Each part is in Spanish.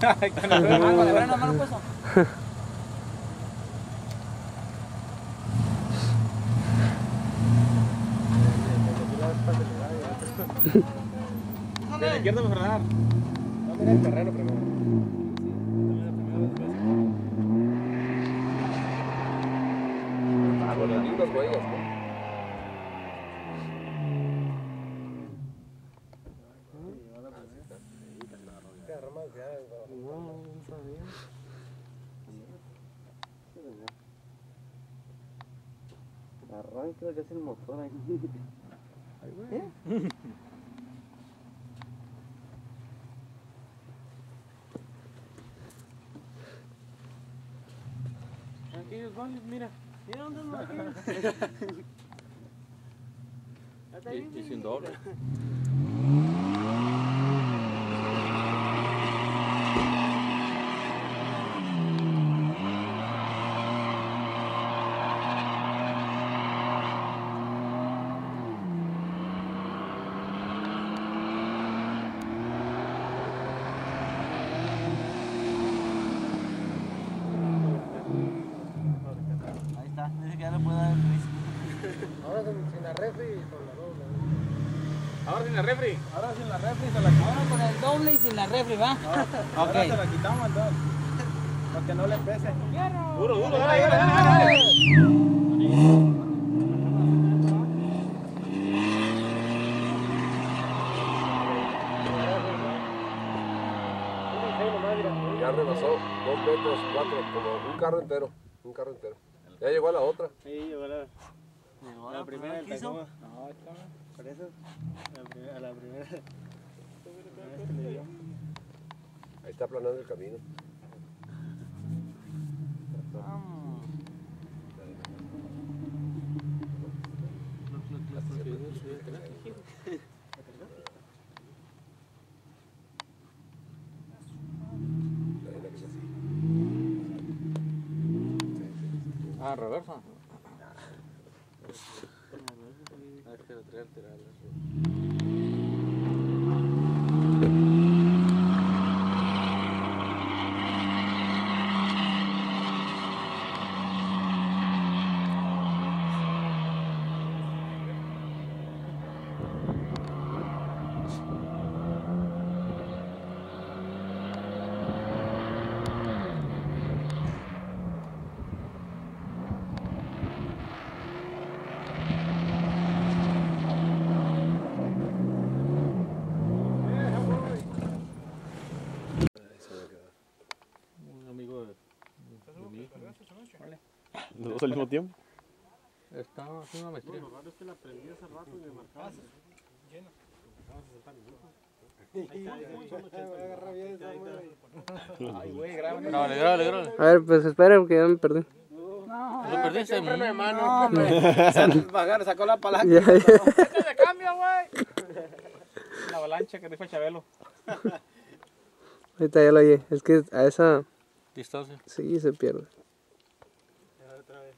Con el freno, con el puesto. De la izquierda para frenar. No, el terreno primero. Ah, con las lindas huellas, ¿no? Te agarró más ya, güey. No, no sabía. Arranca que es el motor ahí. Aquellos goles, mira. Mira dónde nos Y, y sin doble. Ahí está, dice que ya le puede dar el gris. Ahora sin, sin la refri y con la doble. Ahora sin la refri. Ahora sin la refri se la Ahora con el doble y sin la refri, ¿va? Ahora se la quitamos entonces. Para que no le pese. Duro, duro, dale, dale, dale, dale. Ya rebasó dos metros, cuatro, como un carro entero. Un carro entero. Ya llegó a la otra. Sí, llegó la, Llegó la primera del quiso. Tacoma. No. Por eso. La primera, a la primera. le dio. Ahí está aplanando el camino. Vamos. Ahí la que se- Ah, reversa. literal. Así. ¿Los dos al mismo tiempo? Está haciendo una maestría. es que la prendí hace rato y me marcaba. Esa madre. Ay, güey, grábale. Grábale, grábale, grábale. A ver, pues espera porque ya me perdí. ¿Lo perdiste? freno de Mm. mano. No, hombre. Bajar, sacó la palanca. Ya, ya. ¡Se cambia, güey! La avalancha que rifa Chabelo. Ahorita ya lo oye. Es que a esa Distancia. sí se pierde. Otra vez.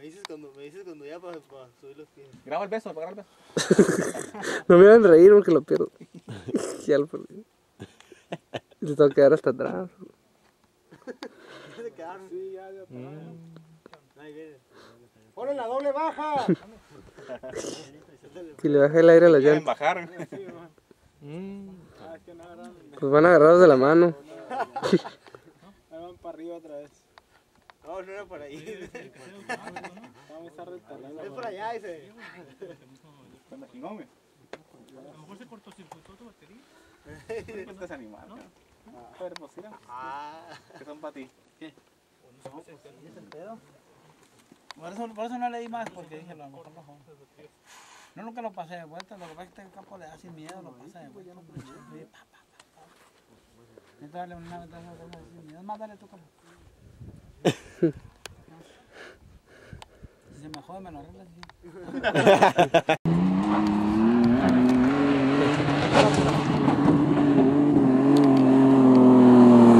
Me dices cuando, me dices cuando ya para, subir los pies. Graba el beso, para grabar el beso. No me van a reír porque lo pierdo. ya lo perdí. Te tengo que quedar hasta atrás. Sí, ya, ya. Viene. Ponle la doble baja. Que le baje el aire a la llanta. bajar. Ah, es que no agarran. Pues van agarrados de la mano. Ahí van para arriba otra vez. No, no era por ahí. Vamos a. Es por allá ese. Cuando. A lo mejor se cortocircuitó tu batería. Estás animal, ¿no? Pues mira, Ah. que son para ti. Por eso, por eso no le di más, porque dije, a lo mejor. No nunca lo pasé de vuelta, lo que pasa es que este campo le da sin miedo, lo pasa de vuelta. Una ventaja de sin miedo. Es más, dale tú, como. Si se me jode, me lo arreglas.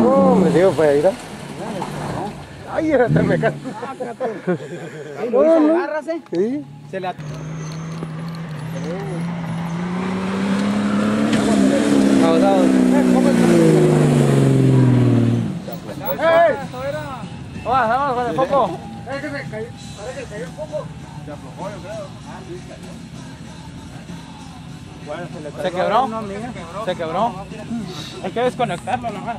No, me digo, pues ahí Ay, era me cae. Agárrase. Sí. Se le poco. Se quebró. Se quebró. Hay que desconectarlo nomás.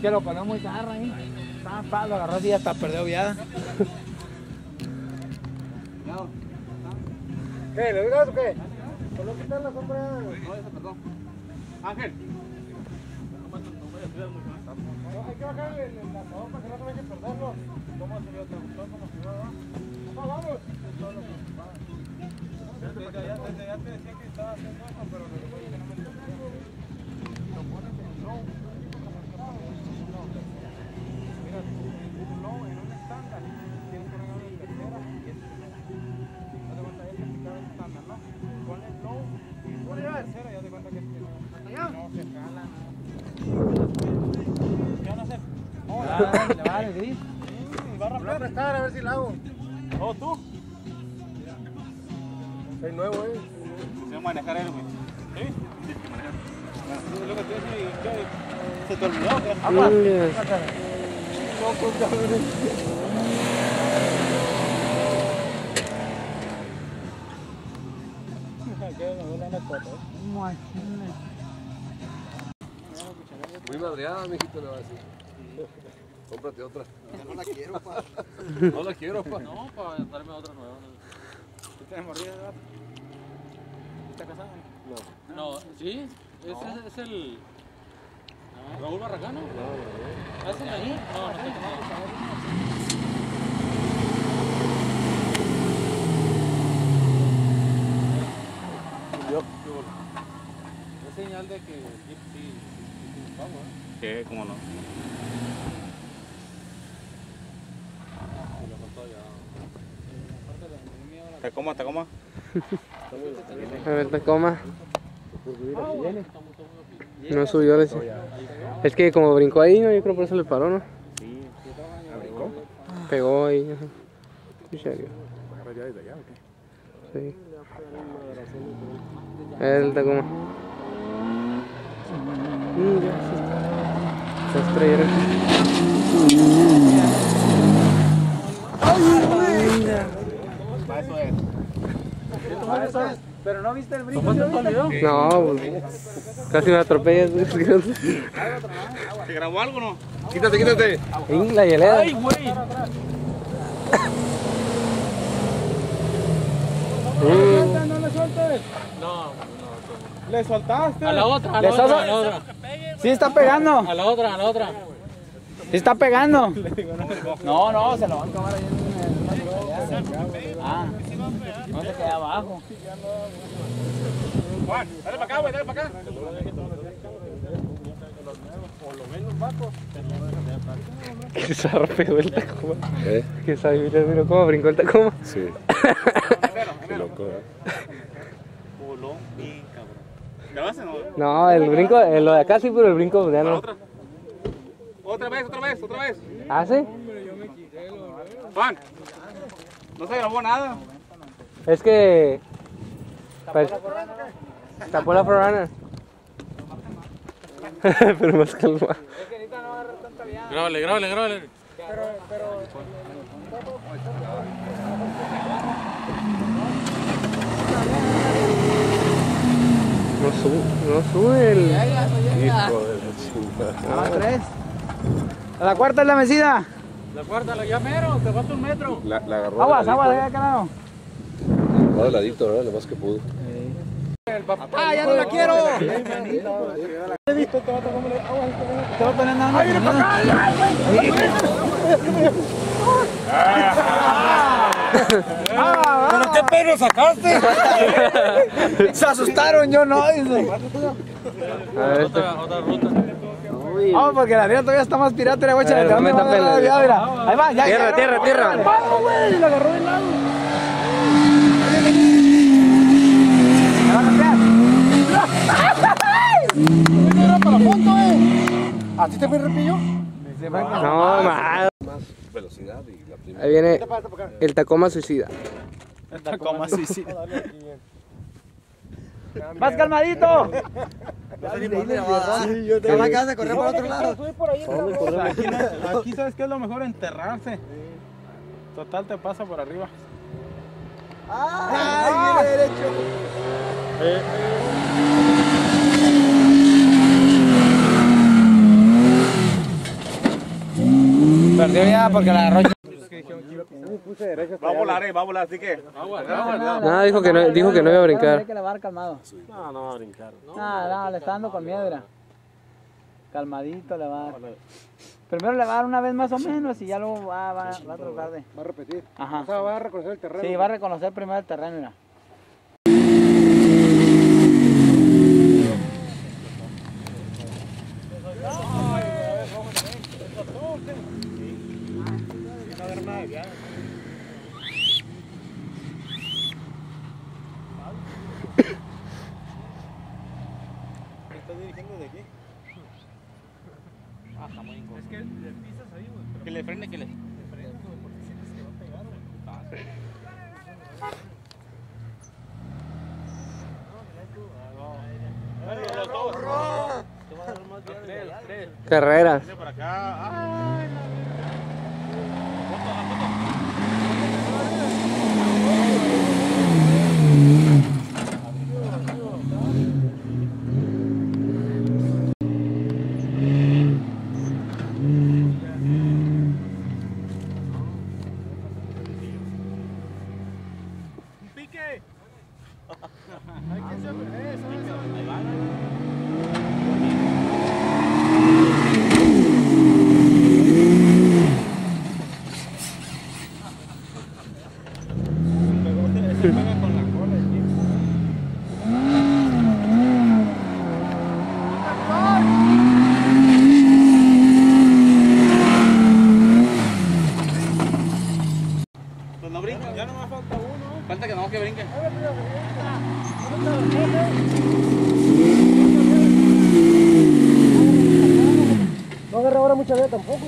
Que lo ponemos muy carro ahí. Estaba pa, lo agarró así y hasta perdió viada. ¿Qué? ¿Le digas o qué? ¿Solo quitar la sombra? Ángel. Hay que bajarle el lanzador para que no se deje perderlo. ¿Cómo se vio? ¿Te gustó cómo se vio? ¡Papá, vamos! Desde allá, desde allá te decía que estaba haciendo eso, pero le digo que no Le va a gris. Va a prestar a ver si la hago. ¿Oh, tú? Es nuevo, eh. Se va a manejar él, güey. ¿Sí? Lo que te. ¿Se te olvidó? ¿qué? Muy madreada, mijito, le va a decir. Cómprate otra. No la quiero, pa. No la quiero, pa. No, para darme otra nueva. ¿Tú tienes mordida, verdad? ¿Está casado? No, sí, ese es el. Raúl Barragán, ¿no? ¿Ah, ¿Es el de ahí? No, no tengo nada. Es señal de que sí, sí, sí, sí, vamos, ¿eh? ¿Qué? ¿Cómo no? Y lo contó ya. ¿Te coma, te coma? A ver, Tacoma. No subió, le decía. Es que como brincó ahí, ¿no? Yo creo por eso le paró, ¿no? Pegó ahí. Sí. Sí. El Tacoma. Mm, ya, eso es. Pero no viste el brinco. No, pues, casi me atropellas. ¿Se grabó algo o no? Quítate, quítate. La hielera. Mm. No le sueltes. No, Le soltaste. a la otra, a la otra, a la otra. Sí está pegando. A la otra, a la otra. Sí está pegando. No, no, se lo van a tomar ahí. Ah, no se queda abajo. Juan, dale para acá, güey, dale para acá. Que se pegó el Tacoma. ¿Eh? Que sabe, mira, mira cómo brincó el Tacoma. Sí. Qué loco, ¿eh? Voló bien, cabrón. ¿Grabaste o no? No, el brinco, lo de acá sí, pero el brinco ya no. Otra. Otra vez, otra vez, otra vez. ¿Ah, sí? Juan. No se grabó nada. Es que. Pues, tapó la Forerunner. pero más calma. Grábale, grábale, grábale. No sube, no sube el. Hijo de la chingada. A tres. A la cuarta es la mesida. La cuarta, la llamero, te falta un metro. La, la agarró. de Aguas, aguas, de ¿no? acá lado. Va de ladito, ¿verdad? Lo más que pudo. ¡Ah, ya no la quiero! Te voy a poner nada más. ¿Pero qué perro sacaste? Se asustaron, yo no, dice. A ver, este. Otra, otra ruta. Vamos, porque la arena todavía está más pirata, le voy a echar A el ver, no me la- ya, mira. Ahí va, ya. Tierra, ya, tierra, tierra. ¡Vamos, güey! Lo agarró del lado. ¿Me va a cambiar? ¿A ti te fue repillo? No, más. Más velocidad y la primera. Ahí viene el Tacoma suicida. Más calmadito. Sí, yo te acabas de correr por otro lado. Aquí, sabes que es lo mejor enterrarse. Total te pasa por arriba. ¡Ay, bien derecho! Perdió ya porque la agarró. Va a volar, eh, va a volar, así que. No, dijo que no, dijo que no iba a brincar. que le va a dar calmado. No, no va a brincar. No, no, le está dando con miedo. Calmadito le va a dar. Primero le va a dar una vez más o menos y ya luego va, va, va a tratar de. Va a repetir. Ajá. O sea, va a reconocer el terreno. Sí, va a reconocer primero el terreno, mira. Que le frene, que le. Carrera. Por acá. Ay, Pues no brinca. Ya no me falta uno. Falta que no, que brinque. No mucha vez tampoco.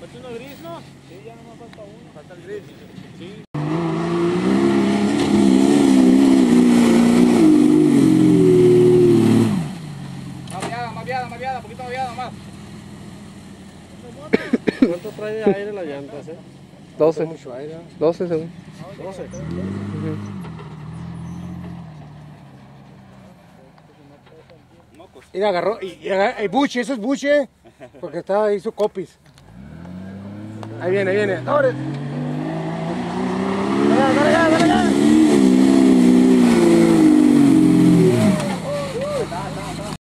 Falta uno gris, ¿no? Sí, ya no me falta uno. Falta el gris. Sí. Más viada, más viada, más viada, poquito más viada, más. ¿Cuánto trae de aire la llanta? eh? 12. Mucho aire. 12 según. 12. Mira, agarró. Y, agarró, y buche, eso es buche. Porque estaba ahí su copis. Ahí viene, ahí viene. ¡Ahora! ¡Dale, dale, dale!